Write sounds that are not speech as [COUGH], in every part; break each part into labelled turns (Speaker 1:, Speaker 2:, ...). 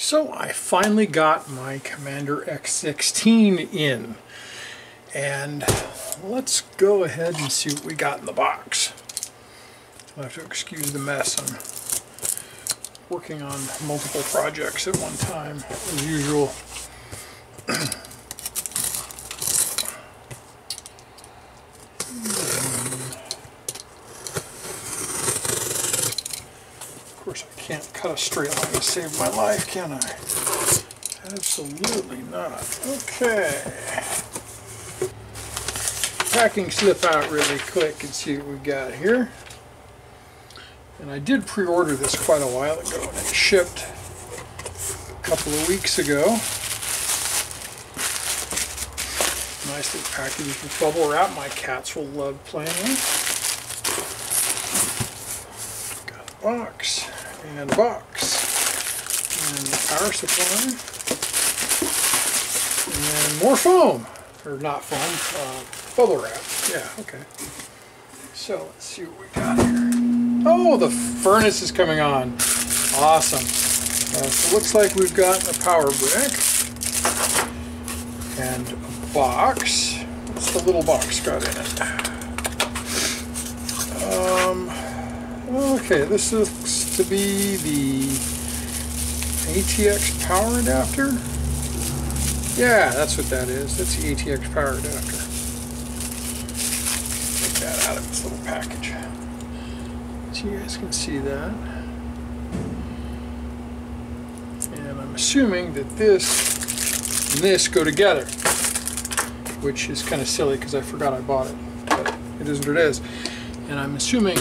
Speaker 1: So I finally got my Commander X16 in. And let's go ahead and see what we got in the box. I'll have to excuse the mess. I'm working on multiple projects at one time, as usual. Course, I can't cut a straight line to save my life, can I? Absolutely not. Okay. Packing slip out really quick and see what we got here. And I did pre-order this quite a while ago and it shipped a couple of weeks ago. Nicely packaged with bubble wrap. My cats will love playing with. Got a box and a box. And power supply. And more foam. Or not foam uh, bubble wrap. Yeah okay. So let's see what we got here. Oh the furnace is coming on. Awesome. Uh, so looks like we've got a power brick. And a box. What's the little box got in it um, okay this looks to be the ATX power adapter. Yeah, that's what that is. That's the ATX power adapter. Take that out of its little package. So you guys can see that. And I'm assuming that this and this go together, which is kind of silly because I forgot I bought it, but it is what it is. And I'm assuming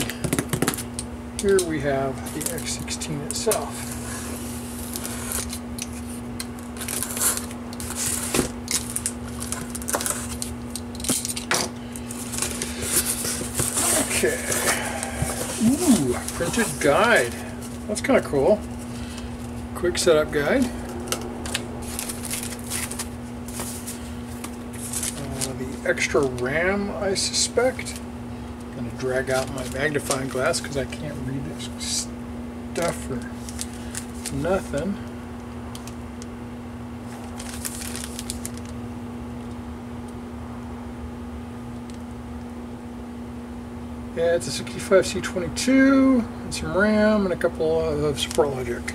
Speaker 1: here we have the X16 itself. Okay. Ooh, printed guide. That's kind of cool. Quick setup guide. Uh, the extra RAM, I suspect gonna drag out my magnifying glass because I can't read this stuff for nothing. Yeah, it's a 65C22 and some RAM and a couple of support logic.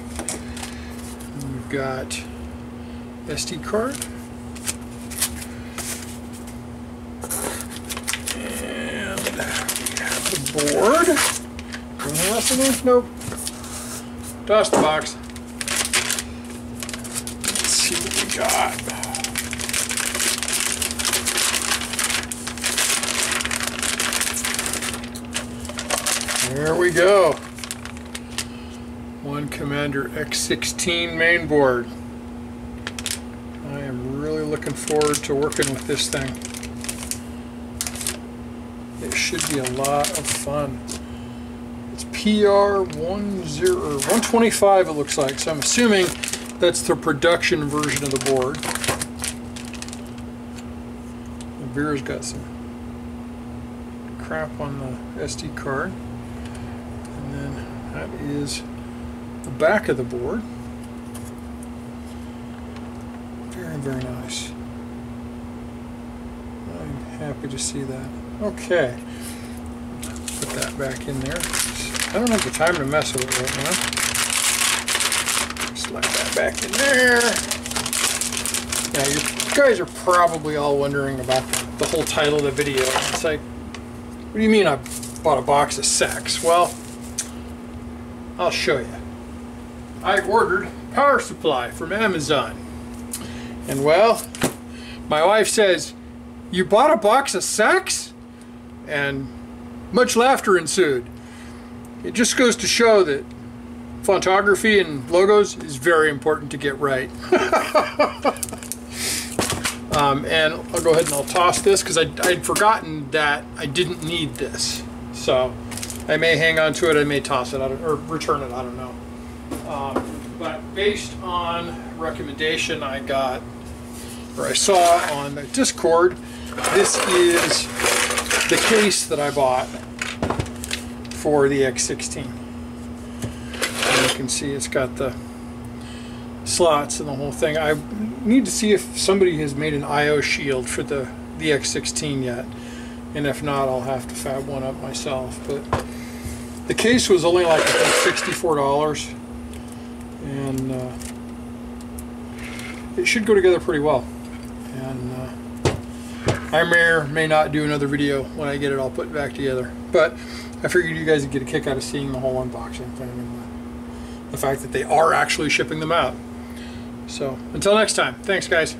Speaker 1: And we've got SD card. Board. Anything else? Nope. The box. Let's see what we got. There we go. One Commander X16 main board. I am really looking forward to working with this thing. It should be a lot of fun. It's PR 10 125 it looks like, so I'm assuming that's the production version of the board. The Vera's got some crap on the SD card. And then that is the back of the board. Very, very nice. I'm happy to see that. Okay. Put that back in there. I don't have the time to mess with it right now. Slide that back in there. Now, you guys are probably all wondering about the, whole title of the video. It's like, what do you mean I bought a box of sex? Well, I'll show you. I ordered power supply from Amazon. And well, my wife says, you bought a box of sex? And much laughter ensued. It just goes to show that photography and logos is very important to get right. [LAUGHS] um, and I'll go ahead and I'll toss this because I'd forgotten that I didn't need this. So I may hang on to it, I may toss it, or return it, I don't know. Um, but based on recommendation I got, or I saw on the Discord, this is the case that I bought for the X16. And you can see it's got the slots and the whole thing. I need to see if somebody has made an IO shield for the the X16 yet, and if not, I'll have to fab one up myself. But the case was only like sixty-four dollars, and uh, it should go together pretty well. And uh, I may or may not do another video when I get it all put back together. But I figured you guys would get a kick out of seeing the whole unboxing thing and the, the fact that they are actually shipping them out. So until next time, thanks guys.